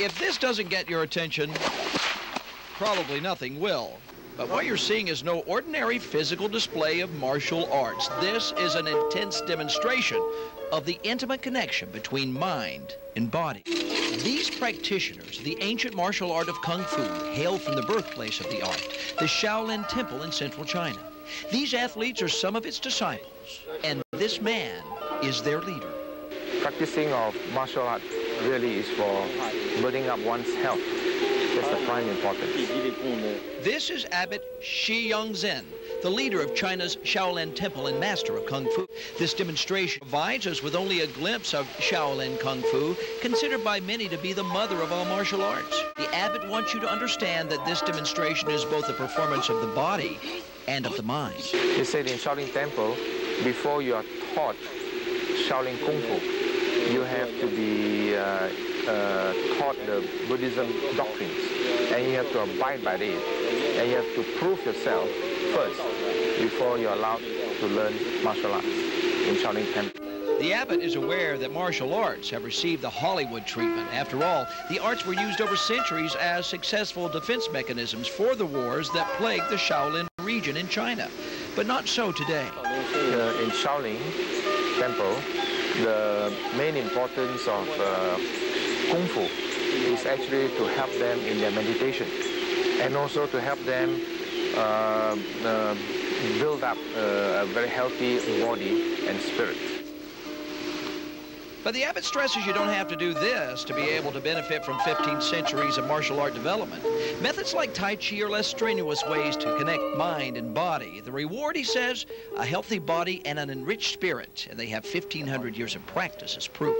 If this doesn't get your attention, probably nothing will. But what you're seeing is no ordinary physical display of martial arts. This is an intense demonstration of the intimate connection between mind and body. These practitioners the ancient martial art of Kung Fu hail from the birthplace of the art, the Shaolin Temple in central China. These athletes are some of its disciples, and this man is their leader. Practicing of martial art really is for building up one's health. That's the prime importance. This is Abbot Shi Yongxin, the leader of China's Shaolin Temple and master of Kung Fu. This demonstration provides us with only a glimpse of Shaolin Kung Fu, considered by many to be the mother of all martial arts. The abbot wants you to understand that this demonstration is both a performance of the body and of the mind. He said in Shaolin Temple, before you are taught Shaolin Kung Fu, you have to be uh, uh, taught the Buddhism doctrines, and you have to abide by it, and you have to prove yourself first before you're allowed to learn martial arts in Shaolin Temple. The abbot is aware that martial arts have received the Hollywood treatment. After all, the arts were used over centuries as successful defense mechanisms for the wars that plagued the Shaolin region in China. But not so today. Uh, in Shaolin Temple, the main importance of uh, Kung Fu is actually to help them in their meditation and also to help them uh, uh, build up uh, a very healthy body and spirit. But the abbot stresses you don't have to do this to be able to benefit from 15 centuries of martial art development. Methods like Tai Chi are less strenuous ways to connect mind and body. The reward, he says, a healthy body and an enriched spirit, and they have 1,500 years of practice as proof.